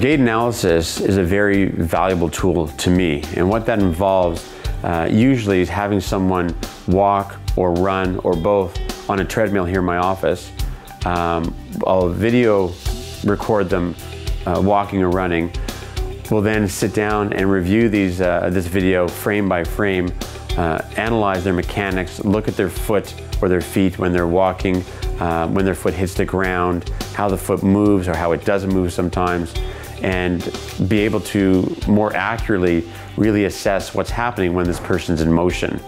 Gait analysis is a very valuable tool to me, and what that involves uh, usually is having someone walk or run or both on a treadmill here in my office. Um, I'll video record them uh, walking or running. We'll then sit down and review these, uh, this video frame by frame, uh, analyze their mechanics, look at their foot or their feet when they're walking, uh, when their foot hits the ground, how the foot moves or how it doesn't move sometimes and be able to more accurately really assess what's happening when this person's in motion.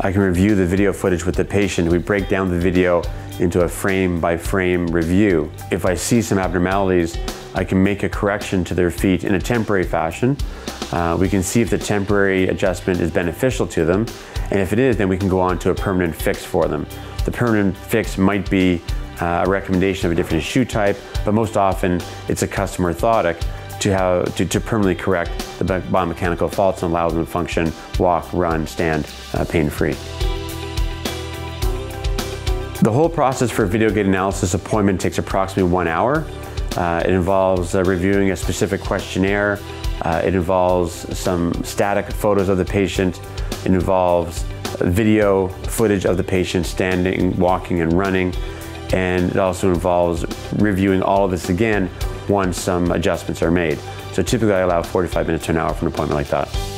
I can review the video footage with the patient. We break down the video into a frame by frame review. If I see some abnormalities, I can make a correction to their feet in a temporary fashion. Uh, we can see if the temporary adjustment is beneficial to them, and if it is, then we can go on to a permanent fix for them. The permanent fix might be uh, a recommendation of a different shoe type, but most often it's a custom orthotic to, have, to, to permanently correct the biomechanical faults and allow them to function, walk, run, stand uh, pain-free. The whole process for video gait analysis appointment takes approximately one hour. Uh, it involves uh, reviewing a specific questionnaire. Uh, it involves some static photos of the patient. It involves video footage of the patient standing, walking, and running and it also involves reviewing all of this again once some adjustments are made. So typically I allow 45 minutes to an hour for an appointment like that.